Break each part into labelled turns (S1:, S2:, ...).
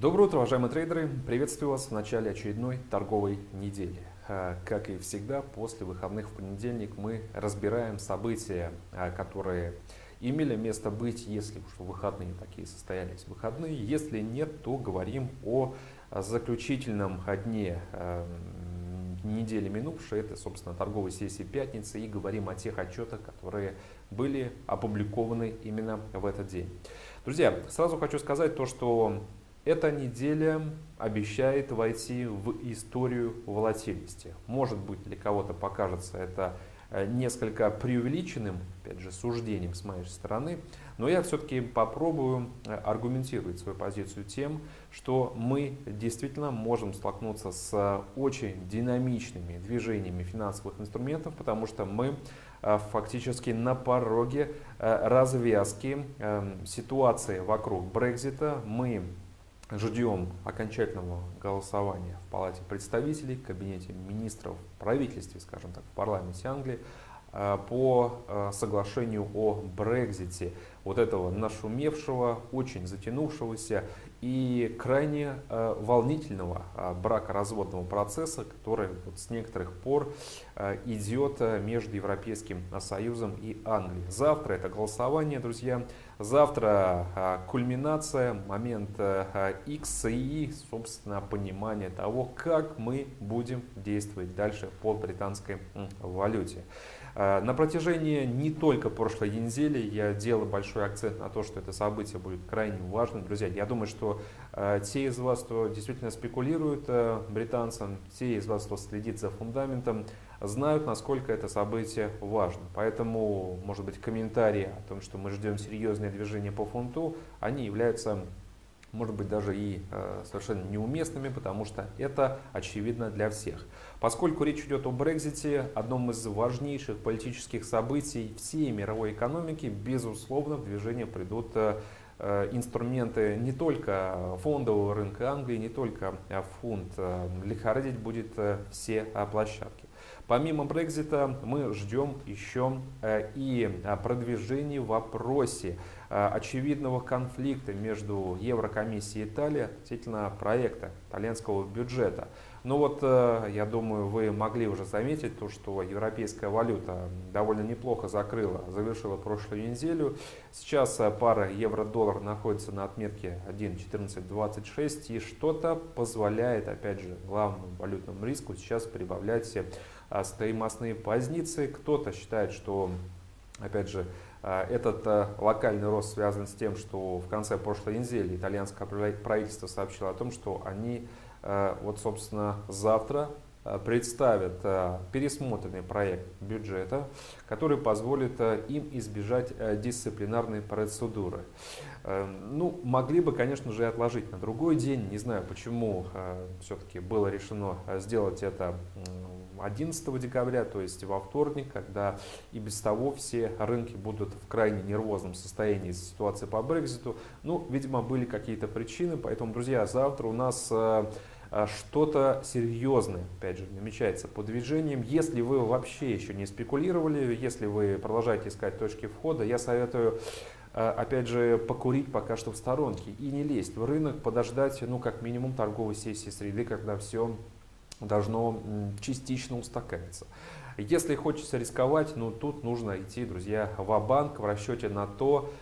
S1: Доброе утро, уважаемые трейдеры! Приветствую вас в начале очередной торговой недели. Э, как и всегда, после выходных в понедельник мы разбираем события, э, которые имели место быть, если уж выходные такие состоялись. Выходные, если нет, то говорим о заключительном дне э, недели минувшей, это, собственно, торговой сессии пятницы, и говорим о тех отчетах, которые были опубликованы именно в этот день. Друзья, сразу хочу сказать то, что эта неделя обещает войти в историю волатильности. Может быть, для кого-то покажется это э, несколько преувеличенным, опять же, суждением с моей стороны, но я все-таки попробую э, аргументировать свою позицию тем, что мы действительно можем столкнуться с очень динамичными движениями финансовых инструментов, потому что мы э, фактически на пороге развязки эм, ситуации вокруг Брекзита. Мы ждем окончательного голосования в Палате представителей, кабинете министров, правительстве, скажем так, в парламенте Англии э, по э, соглашению о Брекзите, вот этого нашумевшего, очень затянувшегося и крайне э, волнительного бракоразводного процесса, который вот с некоторых пор идет между Европейским Союзом и Англией. Завтра это голосование, друзья. Завтра кульминация, момент X и, собственно, понимание того, как мы будем действовать дальше по британской валюте. На протяжении не только прошлой недели я делал большой акцент на то, что это событие будет крайне важным. Друзья, я думаю, что те из вас, кто действительно спекулирует британцам, те из вас, кто следит за фундаментом, знают, насколько это событие важно. Поэтому, может быть, комментарии о том, что мы ждем серьезное движение по фунту, они являются может быть даже и э, совершенно неуместными, потому что это очевидно для всех. Поскольку речь идет о Брекзите, одном из важнейших политических событий всей мировой экономики, безусловно, в движение придут э, инструменты не только фондового рынка Англии, не только фунт. Э, лихорадить будет э, все площадки. Помимо Брекзита мы ждем еще э, и э, продвижение в вопросе э, очевидного конфликта между Еврокомиссией и Италией относительно проекта итальянского бюджета. Ну вот, я думаю, вы могли уже заметить то, что европейская валюта довольно неплохо закрыла, завершила прошлую неделю. Сейчас пара евро-доллар находится на отметке 1.1426 и что-то позволяет, опять же, главному валютному риску сейчас прибавлять стоимостные позиции. Кто-то считает, что, опять же, а, этот а, локальный рост связан с тем, что в конце прошлой недели итальянское правительство сообщило о том, что они, вот, собственно, завтра представят пересмотренный проект бюджета, который позволит им избежать дисциплинарной процедуры. Ну, могли бы, конечно же, отложить на другой день. Не знаю, почему все-таки было решено сделать это 11 декабря, то есть во вторник, когда и без того все рынки будут в крайне нервозном состоянии из ситуации по Брекзиту. Ну, видимо, были какие-то причины, поэтому, друзья, завтра у нас э, э, что-то серьезное, опять же, намечается по движениям. Если вы вообще еще не спекулировали, если вы продолжаете искать точки входа, я советую э, опять же, покурить пока что в сторонке и не лезть в рынок, подождать, ну, как минимум, торговой сессии среды, когда все должно частично устаканиться. Если хочется рисковать, ну тут нужно идти, друзья, в банк в расчете на то,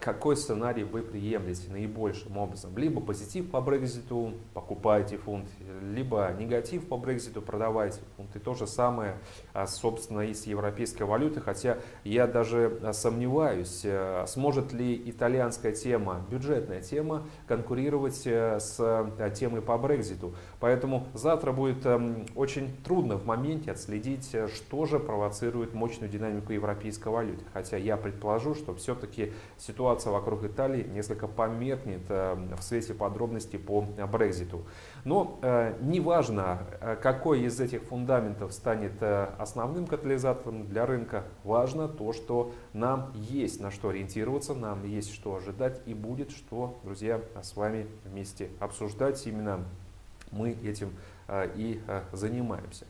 S1: какой сценарий вы приемлете наибольшим образом. Либо позитив по Брекзиту, покупайте фунт, либо негатив по Брекзиту, продавайте фунт. И то же самое, а, собственно, и с европейской валютой, хотя я даже а, сомневаюсь, э, сможет ли итальянская тема, бюджетная тема, конкурировать э, с темой по Брекзиту. Поэтому завтра будет эм, очень трудно в моменте отследить, что же провоцирует мощную динамику европейской валюты. Хотя я предположу, что все-таки ситуация вокруг Италии несколько померкнет э, в свете подробностей по Брекзиту. Но э, неважно, э, какой из этих фундаментов станет основным катализатором для рынка, важно то, что нам есть на что ориентироваться, нам есть что ожидать и будет что, друзья, с вами вместе обсуждать. Именно мы этим и занимаемся.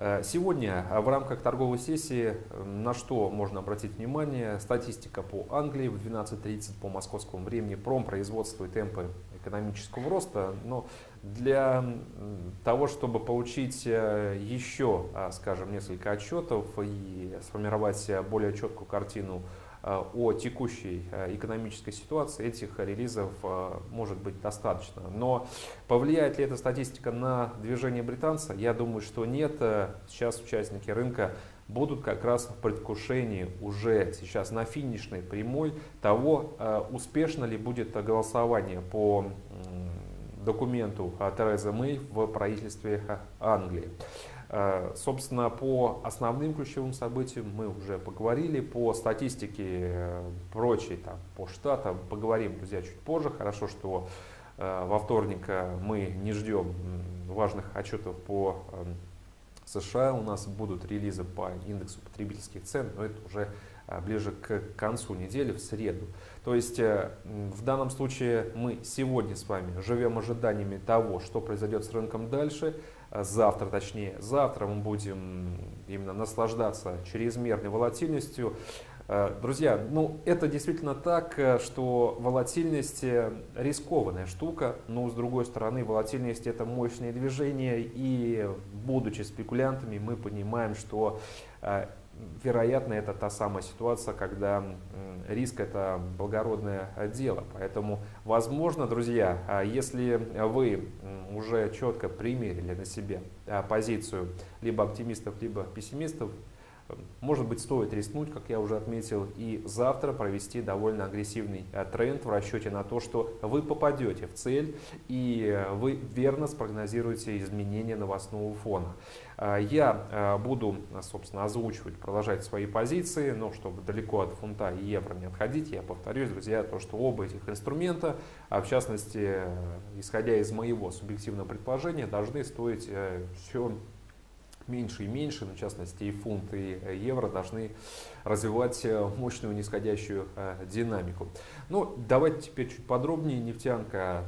S1: Э, сегодня в рамках торговой сессии на что можно обратить внимание? Статистика по Англии в 12.30 по московскому времени, промпроизводство и темпы экономического роста. Но для того, чтобы получить еще, скажем, несколько отчетов и сформировать более четкую картину Э, о текущей э, экономической ситуации этих релизов э, может быть достаточно. Но повлияет ли эта статистика на движение британца? Я думаю, что нет. Сейчас участники рынка будут как раз в предвкушении уже сейчас на финишной прямой того, успешно ли будет голосование по документу Терезы Мэй в правительстве Англии. Э, собственно, по основным ключевым событиям мы уже поговорили, по статистике э, прочей, там, по штатам поговорим, друзья, чуть позже. Хорошо, что э, во вторник мы не ждем важных отчетов по эм, США. У нас будут релизы по индексу потребительских цен, но это уже ближе к концу недели, в среду. То есть в данном случае мы сегодня с вами живем ожиданиями того, что произойдет с рынком дальше. Э, завтра точнее, завтра мы будем именно наслаждаться чрезмерной волатильностью. Э, друзья, ну это действительно так, э, что волатильность рискованная штука, но с другой стороны волатильность это мощные движения и будучи спекулянтами мы понимаем, что вероятно, это та самая ситуация, когда риск это благородное дело. Поэтому, возможно, друзья, а если вы уже четко примерили на себе а, позицию либо оптимистов, либо пессимистов, может быть, стоит рискнуть, как я уже отметил, и завтра провести довольно агрессивный э, тренд в расчете на то, что вы попадете в цель и вы верно спрогнозируете изменения новостного фона. Э, я буду, собственно, озвучивать, продолжать свои позиции, но чтобы далеко от фунта и евро не отходить, я повторюсь, друзья, то, что оба этих инструмента, а в частности, исходя из моего субъективного предположения, должны стоить все меньше и меньше, ну, в частности и фунт, и э, евро должны развивать э, мощную нисходящую э, динамику. Ну, давайте теперь чуть подробнее. Нефтянка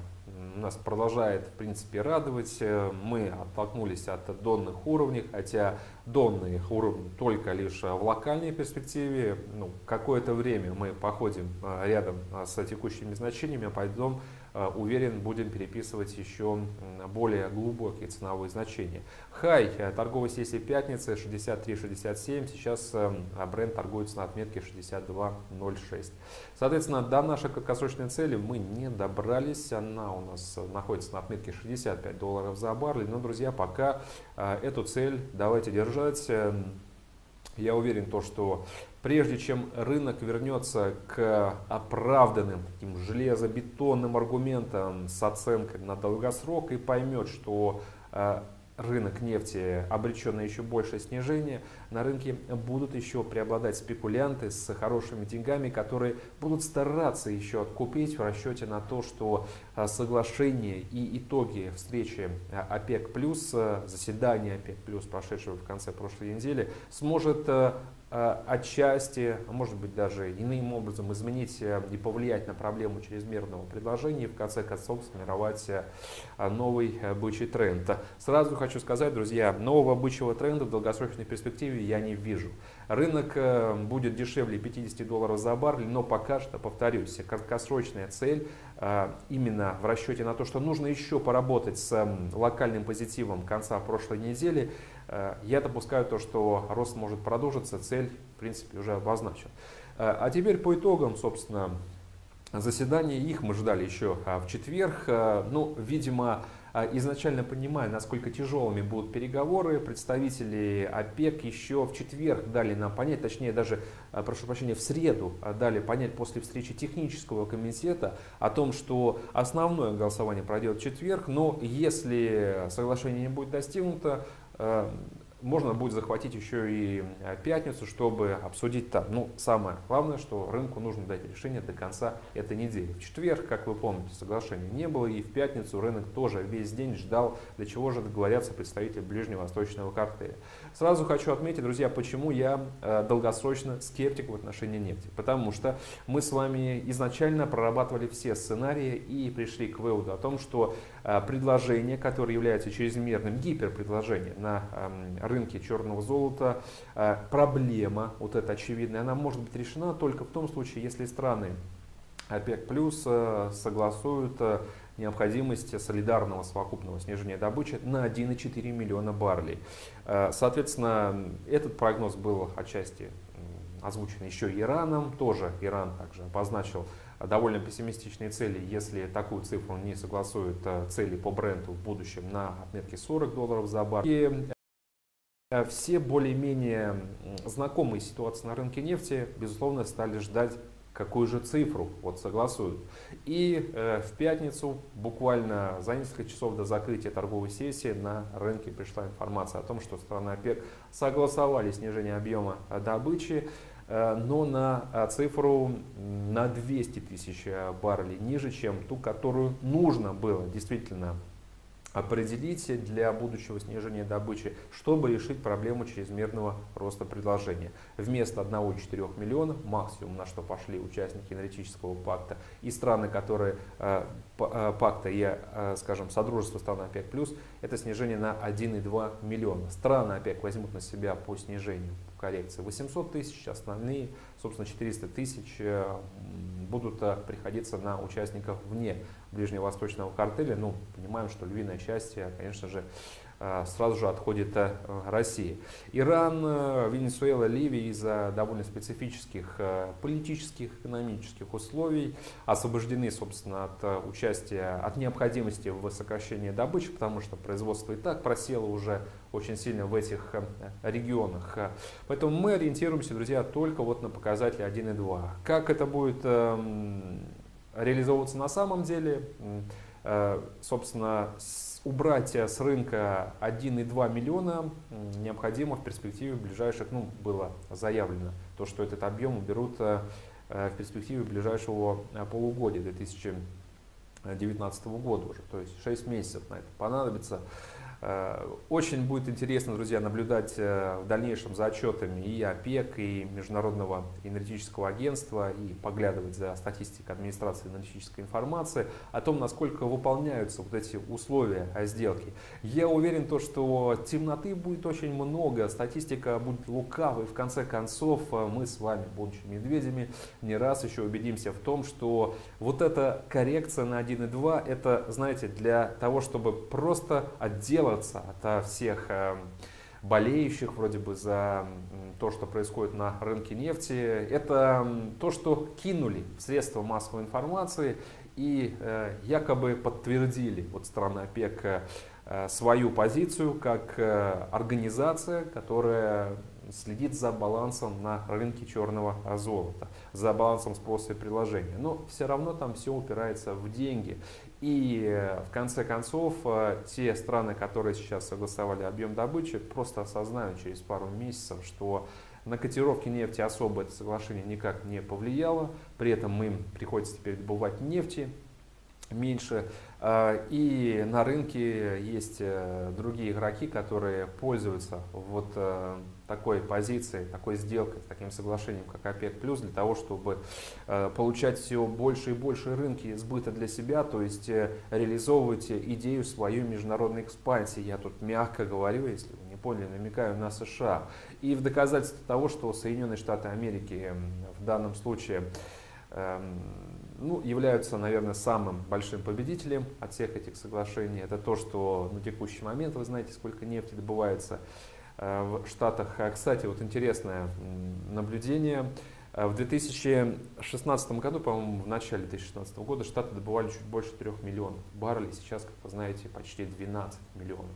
S1: нас продолжает, в принципе, радовать. Мы оттолкнулись от донных уровней, хотя донные уровни только лишь в локальной перспективе. Ну, какое-то время мы походим рядом с текущими значениями, а Э, уверен, будем переписывать еще более глубокие ценовые значения. Хай э, торговой сессии пятницы 63.67, сейчас э, бренд торгуется на отметке 62.06. Соответственно, до нашей краткосрочной цели мы не добрались, она у нас находится на отметке 65 долларов за баррель, но, друзья, пока эту цель давайте держать. Я уверен, то, что прежде чем рынок вернется к оправданным таким железобетонным аргументам с оценкой на долгосрок и поймет, что э, рынок нефти обречен на еще большее снижение, на рынке будут еще преобладать спекулянты с хорошими деньгами, которые будут стараться еще откупить в расчете на то, что э, соглашение и итоги встречи э, ОПЕК+, заседания ОПЕК+, прошедшего в конце прошлой недели, сможет отчасти, а может быть даже иным образом изменить э, и повлиять на проблему чрезмерного предложения и в конце концов сформировать э, новый бычий тренд. Сразу хочу сказать, друзья, нового бычьего тренда в долгосрочной перспективе я не вижу. Рынок будет дешевле 50 долларов за баррель, но пока что, повторюсь, краткосрочная цель именно в расчете на то, что нужно еще поработать с локальным позитивом конца прошлой недели, Э, я допускаю то, что рост может продолжиться, цель, в принципе, уже обозначена. Э, а теперь по итогам, собственно, заседания их мы ждали еще а, в четверг. Э, ну, видимо, изначально понимая, насколько тяжелыми будут переговоры, представители ОПЕК еще в четверг дали нам понять, точнее даже, прошу прощения, в среду дали понять после встречи технического комитета о том, что основное голосование пройдет в четверг, но если соглашение не будет достигнуто, Э, можно будет захватить еще и э, пятницу, чтобы обсудить там. Ну, самое главное, что рынку нужно дать решение до конца этой недели. В четверг, как вы помните, соглашения не было, и в пятницу рынок тоже весь день ждал, для чего же договорятся представители ближневосточного картеля. Сразу хочу отметить, друзья, почему я э, долгосрочно скептик в отношении нефти. Потому что мы с вами изначально прорабатывали все сценарии и пришли к выводу о том, что предложение, которое является чрезмерным гиперпредложением на эм, рынке черного золота. Проблема, вот эта очевидная, она может быть решена только в том случае, если страны ОПЕК плюс согласуют необходимость солидарного совокупного снижения добычи на 1,4 миллиона баррелей. Соответственно, этот прогноз был отчасти озвучено еще Ираном. Тоже Иран также обозначил довольно пессимистичные цели, если такую цифру не согласуют э, цели по бренду в будущем на отметке 40 долларов за баррель. И э, все более-менее знакомые ситуации на рынке нефти, безусловно, стали ждать какую же цифру вот согласуют. И э, в пятницу, буквально за несколько часов до закрытия торговой сессии, на рынке пришла информация о том, что страны ОПЕК согласовали снижение объема добычи но на э, цифру на 200 тысяч э, баррелей ниже, чем ту, которую нужно было действительно определить для будущего снижения добычи, чтобы решить проблему чрезмерного роста предложения. Вместо 1,4 миллиона, максимум на что пошли участники энергетического пакта и страны, которые пакта и, скажем, Содружество стран ОПЕК+, это снижение на 1,2 миллиона. Страны ОПЕК возьмут на себя по снижению коррекции 800 тысяч, остальные, собственно, 400 тысяч э, будут э, приходиться на участников вне ближневосточного картеля. Ну, понимаем, что львиная часть, э, конечно же, Э, сразу же отходит э, Россия. Иран, э, Венесуэла, Ливия из-за довольно специфических политических, экономических условий освобождены, собственно, от участия, от необходимости в сокращении добычи, потому что производство и так просело уже очень сильно в этих регионах. Поэтому мы ориентируемся, друзья, только вот на показатели 1 и 2. Как это будет эм, реализовываться на самом деле? Собственно, убрать э, с рынка 1,2 миллиона необходимо в перспективе ближайших, ну, было заявлено, то, что этот объем уберут э, э, в перспективе ближайшего полугодия 2019 года уже. То есть 6 месяцев на это понадобится. Э, очень будет интересно, друзья, наблюдать э, в дальнейшем за отчетами и ОПЕК, и Международного энергетического агентства, и поглядывать за статистикой администрации энергетической информации о том, насколько выполняются вот эти условия сделки. Я уверен, то, что темноты будет очень много, статистика будет лукавой. В конце концов, э, мы с вами, будучи медведями, не раз еще убедимся в том, что вот эта коррекция на 1,2, это, знаете, для того, чтобы просто отделать отделаться от всех эм, болеющих вроде бы за то, что происходит на рынке нефти. Это то, что кинули в средства массовой информации и э, якобы подтвердили вот страна ОПЕК э, свою позицию как э, организация, которая следит за балансом на рынке черного золота, за балансом спроса и предложения. Но все равно там все упирается в деньги. И э, в конце концов, э, те страны, которые сейчас согласовали объем добычи, просто осознают через пару месяцев, что на котировки нефти особо это соглашение никак не повлияло. При этом им приходится теперь добывать нефти меньше. Э, и на рынке есть другие игроки, которые пользуются вот такой позицией, такой сделкой, таким соглашением, как ОПЕК+, для того, чтобы э, получать все больше и больше рынки сбыта для себя, то есть э, реализовывать идею своей международной экспансии. Я тут мягко говорю, если вы не поняли, намекаю на США. И в доказательство того, что Соединенные Штаты Америки в данном случае эм, ну, являются, наверное, самым большим победителем от всех этих соглашений. Это то, что на текущий момент, вы знаете, сколько нефти добывается Э, в Штатах. А, кстати, вот интересное наблюдение. Э, в 2016 году, по-моему, в начале 2016 года Штаты добывали чуть больше 3 миллионов баррелей. Сейчас, как вы знаете, почти 12 миллионов.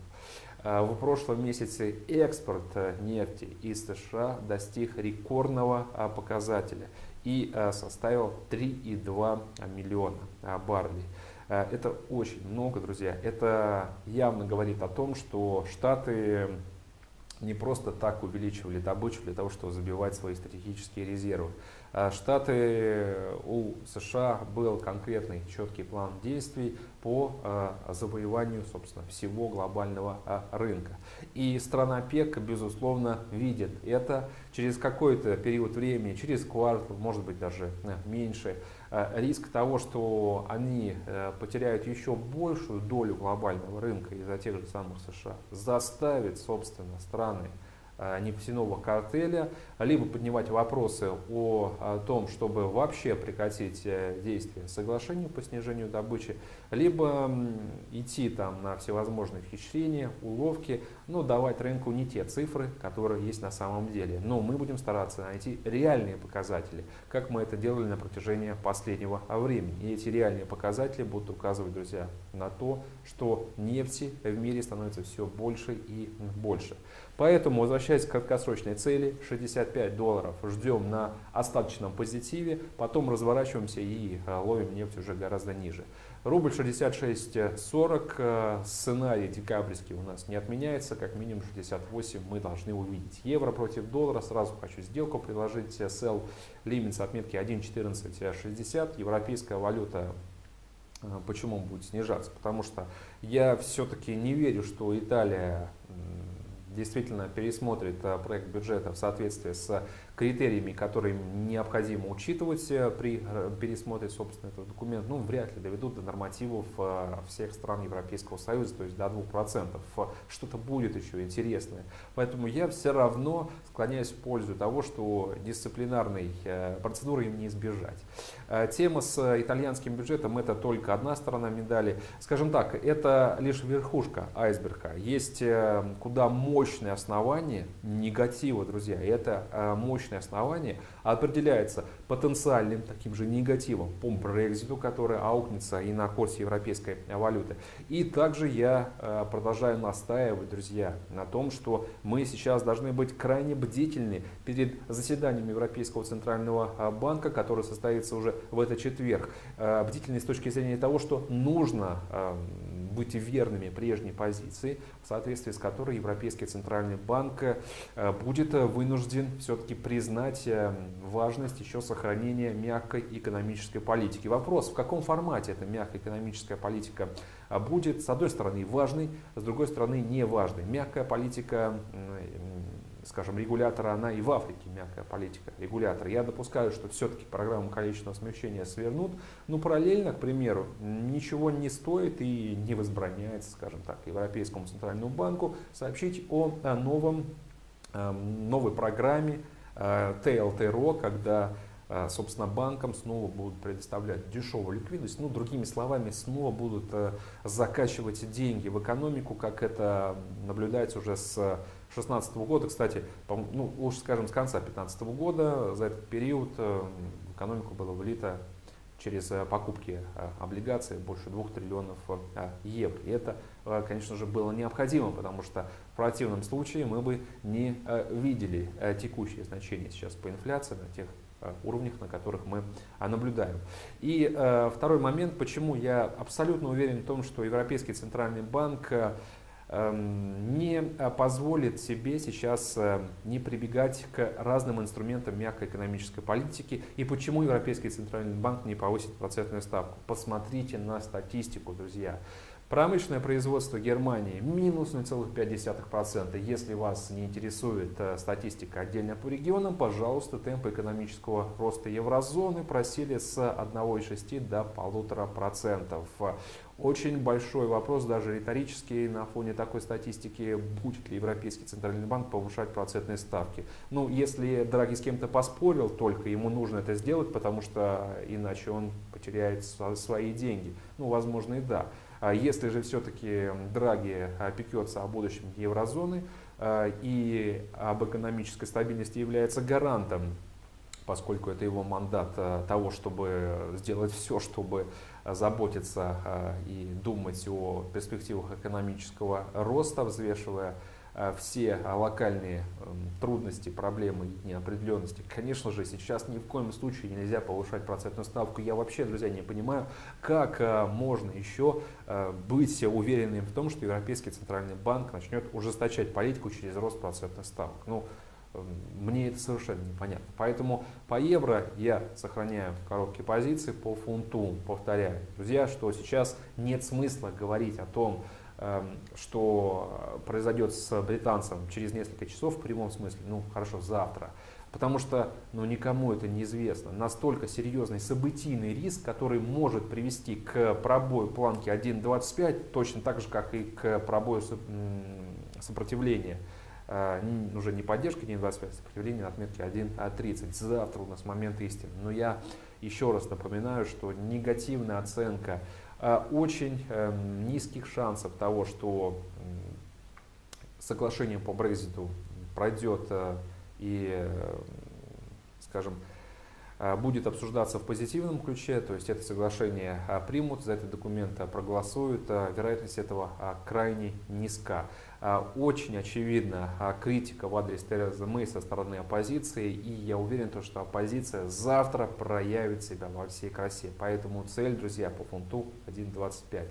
S1: Э, в прошлом месяце экспорт нефти из США достиг рекордного показателя и составил 3,2 миллиона баррелей. Это очень много, друзья. Это явно говорит о том, что Штаты не просто так увеличивали добычу для того, чтобы забивать свои стратегические резервы. А Штаты, у США был конкретный четкий план действий по а, завоеванию, собственно, всего глобального а, рынка. И страна ОПЕК, безусловно, видит это через какой-то период времени, через квартал, может быть даже меньше, риск того, что они потеряют еще большую долю глобального рынка из-за тех же самых США, заставит, собственно, страны Э, нефтяного картеля, либо поднимать вопросы о, том, чтобы вообще прекратить э, действие соглашения по снижению добычи, либо идти там на всевозможные вхищрения, уловки, но давать рынку не те цифры, которые есть на самом деле. Но мы будем стараться найти реальные показатели, как мы это делали на протяжении последнего времени. И эти реальные показатели будут указывать, друзья, на то, что нефти в мире становится все больше и больше. Поэтому, возвращаясь к краткосрочной цели, 65 долларов ждем на остаточном позитиве, потом разворачиваемся и э, ловим нефть уже гораздо ниже. Рубль 66.40, э, сценарий декабрьский у нас не отменяется, как минимум 68 мы должны увидеть. Евро против доллара, сразу хочу сделку предложить, sell лимит с отметки 1.1460, европейская валюта э, Почему он будет снижаться? Потому что я все-таки не верю, что Италия действительно пересмотрит э, проект бюджета в соответствии с критериями, которые необходимо учитывать э, при э, пересмотре, собственно, этого документа, ну, вряд ли доведут до нормативов всех стран Европейского Союза, то есть до 2%. Что-то будет еще интересное. Поэтому я все равно склоняюсь в пользу того, что дисциплинарной процедуры им не избежать. Тема с итальянским бюджетом – это только одна сторона медали. Скажем так, это лишь верхушка айсберга. Есть куда мощь мощное основание негатива, друзья. Это э, мощное основание определяется потенциальным таким же негативом по Брекзиту, который аукнется и на курсе европейской валюты. И также я э, продолжаю настаивать, друзья, на том, что мы сейчас должны быть крайне бдительны перед заседанием Европейского центрального э, банка, который состоится уже в этот четверг. Бдительны с точки зрения того, что нужно быть верными прежней позиции, в соответствии с которой Европейский центральный банк э, будет вынужден все-таки признать э, важность еще сохранения мягкой экономической политики. Вопрос, в каком формате эта мягкая экономическая политика э, будет, с одной стороны, важной, с другой стороны, не важной. Мягкая политика скажем, регулятора, она и в Африке мягкая политика регулятора. Я допускаю, что все-таки программу количественного смещения свернут, но параллельно, к примеру, ничего не стоит и не возбраняется, скажем так, Европейскому центральному банку сообщить о новом, эм, новой программе TLTRO, э, когда собственно, банкам снова будут предоставлять дешевую ликвидность, ну, другими словами, снова будут э, закачивать деньги в экономику, как это наблюдается уже с 2016 года, кстати, ну, лучше скажем, с конца 2015 года, за этот период э, в экономику было влито через э, покупки э, облигаций больше 2 триллионов евро. И это, конечно же, было необходимо, потому что в противном случае мы бы не видели текущие значения сейчас по инфляции на тех уровнях, на которых мы наблюдаем. И второй момент, почему я абсолютно уверен в том, что Европейский центральный банк Эм, не э, позволит себе сейчас э, не прибегать к разным инструментам мягкой экономической политики. И почему Европейский центральный банк не повысит процентную ставку? Посмотрите на статистику, друзья. Промышленное производство Германии минус 0,5%. Если вас не интересует э, статистика отдельно по регионам, пожалуйста, темпы экономического роста еврозоны просили с 1,6 до 1,5%. Очень большой вопрос, даже риторический, на фоне такой статистики, будет ли Европейский Центральный банк повышать процентные ставки. Ну, если Драги с кем-то поспорил, только ему нужно это сделать, потому что иначе он потеряет свои деньги. Ну, возможно и да. А если же все-таки Драги опекется о будущем еврозоны а, и об экономической стабильности является гарантом, поскольку это его мандат а, того, чтобы сделать все, чтобы заботиться и думать о перспективах экономического роста, взвешивая все локальные эм, трудности, проблемы и неопределенности. Конечно же, сейчас ни в коем случае нельзя повышать процентную ставку. Я вообще, друзья, не понимаю, как э, можно еще э, быть уверенным в том, что Европейский центральный банк начнет ужесточать политику через рост процентных ставок. Ну, эм, мне это совершенно непонятно. Поэтому по евро я сохраняю короткие позиции, по фунту повторяю, друзья, что сейчас нет смысла говорить о том, что произойдет с британцем через несколько часов в прямом смысле, ну хорошо, завтра. Потому что ну, никому это неизвестно. Настолько серьезный событийный риск, который может привести к пробою планки 1.25, точно так же, как и к пробою сопротивления. А, уже не поддержка 1.25, а сопротивление на отметке 1.30. Завтра у нас момент истины. Но я еще раз напоминаю, что негативная оценка очень эм, низких шансов того, что соглашение по Брекзиту пройдет э, и, э, скажем, э, будет обсуждаться в позитивном ключе, то есть это соглашение э, примут, за этот документ проголосуют, вероятность этого крайне низка. Очень очевидна критика в адрес Терезы Мэй со стороны оппозиции, и я уверен, что оппозиция завтра проявит себя во всей красе. Поэтому цель, друзья, по фунту 1.25.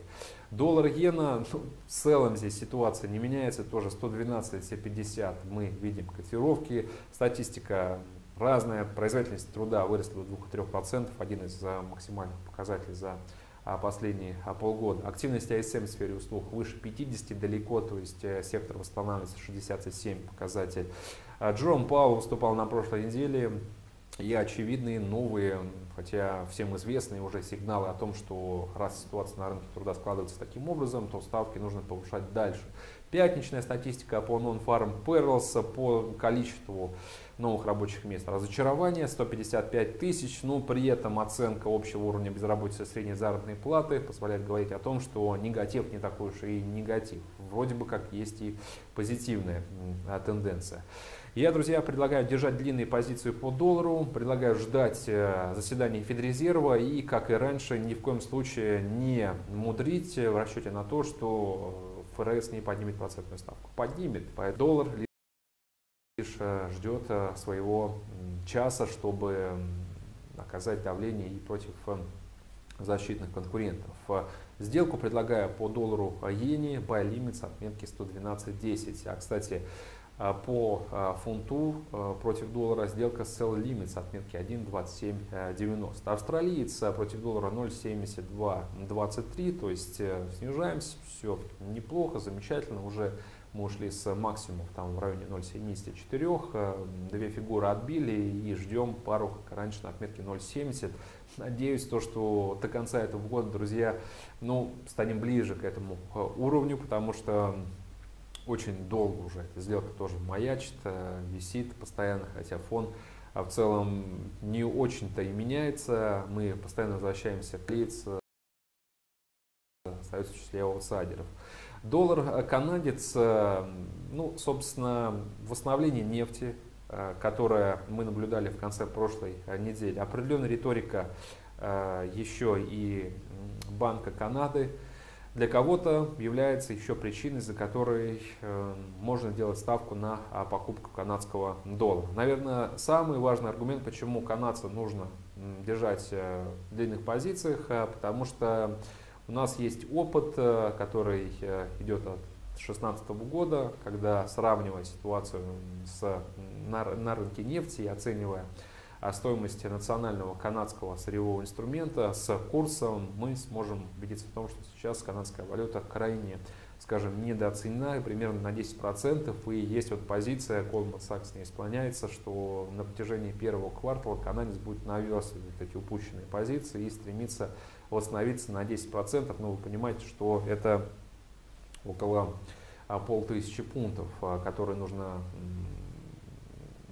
S1: Доллар иена, ну, в целом здесь ситуация не меняется, тоже 112-50 мы видим котировки, статистика разная, производительность труда выросла до 2-3%, один из э, максимальных показателей за а, последние а, полгода. Активность АСМ в сфере услуг выше 50 далеко, то есть э, сектор восстанавливается 67 показатель. А, Джером Пауэлл выступал на прошлой неделе, и очевидные новые, хотя всем известные уже сигналы о том, что раз ситуация на рынке труда складывается таким образом, то ставки нужно повышать дальше. Пятничная статистика по non-farm payrolls, по количеству новых рабочих мест. Разочарование 155 тысяч, но при этом оценка общего уровня безработицы средней заработной платы позволяет говорить о том, что негатив не такой уж и негатив. Вроде бы как есть и позитивная тенденция. Я, друзья, предлагаю держать длинные позиции по доллару, предлагаю ждать э, заседания Федрезерва и, как и раньше, ни в коем случае не мудрить в расчете на то, что ФРС не поднимет процентную ставку. Поднимет, поэтому доллар лишь э, ждет э, своего часа, чтобы оказать давление и против защитных конкурентов. Сделку предлагаю по доллару иене, buy limit с отметки 112.10. А, кстати, по фунту против доллара сделка sell limit с отметки 1.2790. Австралиец против доллара 0.7223, то есть э, снижаемся, все неплохо, замечательно, уже мы ушли с максимумов там в районе 0.74, две фигуры отбили и ждем пару, как раньше, на отметке 0.70. Надеюсь, то, что до конца этого года, друзья, ну, станем ближе к этому уровню, потому что очень долго уже эта сделка тоже маячит, э, висит постоянно, хотя фон а в целом не очень-то и меняется. Мы постоянно возвращаемся к лиц, остается в числе аутсайдеров. Доллар э, канадец, э, ну, собственно, восстановление нефти, которое мы наблюдали в конце прошлой недели, определенная риторика еще и Банка Канады, для кого-то является еще причиной, за которой э, можно делать ставку на а, покупку канадского доллара. Наверное, самый важный аргумент, почему канадцам нужно держать э, в длинных позициях, э, потому что у нас есть опыт, который идет от 2016 года, когда сравнивая ситуацию с, на, на рынке нефти и оценивая о стоимости национального канадского сырьевого инструмента с курсом, мы сможем убедиться в том, что сейчас канадская валюта крайне скажем, недооценена примерно на 10%. И есть вот позиция, Goldman Sachs не исполняется, что на протяжении первого квартала канадец будет наверстывать эти упущенные позиции и стремиться восстановиться на 10%. Но вы понимаете, что это около а, полтысячи пунктов, а, которые нужно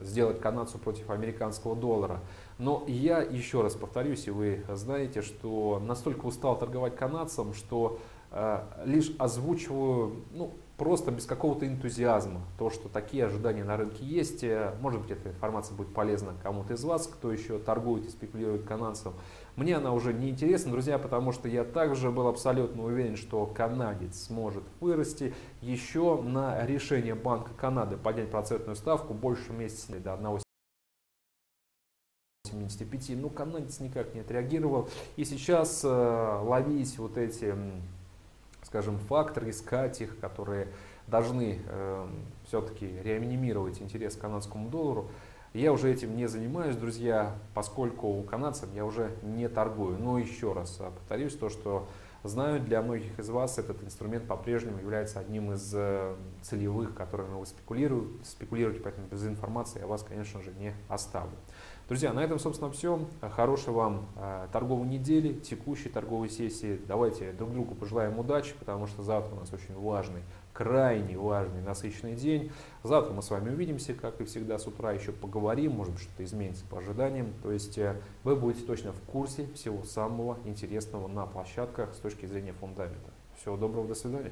S1: сделать канадцу против американского доллара. Но я еще раз повторюсь, и вы знаете, что настолько устал торговать канадцам, что э, лишь озвучиваю ну, просто без какого-то энтузиазма то, что такие ожидания на рынке есть. Э, может быть, эта информация будет полезна кому-то из вас, кто еще торгует и спекулирует канадцем. Мне она уже не интересна, друзья, потому что я также был абсолютно уверен, что канадец сможет вырасти еще на решение Банка Канады поднять процентную ставку больше месяца до 1,75. Ну, канадец никак не отреагировал. И сейчас э, ловить вот эти, скажем, факторы, искать их, которые должны э, все-таки реанимировать интерес к канадскому доллару, Я уже этим не занимаюсь, друзья, поскольку у канадцев я уже не торгую. Но еще раз повторюсь, то, что знаю, для многих из вас этот инструмент по-прежнему является одним из э, целевых, которыми вы спекулируете, спекулируете, поэтому без информации я вас, конечно же, не оставлю. Друзья, на этом, собственно, все. Хорошей вам э, торговой недели, текущей торговой сессии. Давайте друг другу пожелаем удачи, потому что завтра у нас очень важный, крайне важный, насыщенный день. Завтра мы с вами увидимся, как и всегда, с утра еще поговорим, может быть, что-то изменится по ожиданиям. То есть э, вы будете точно в курсе всего самого интересного на площадках с точки зрения фундамента. Всего доброго, до свидания.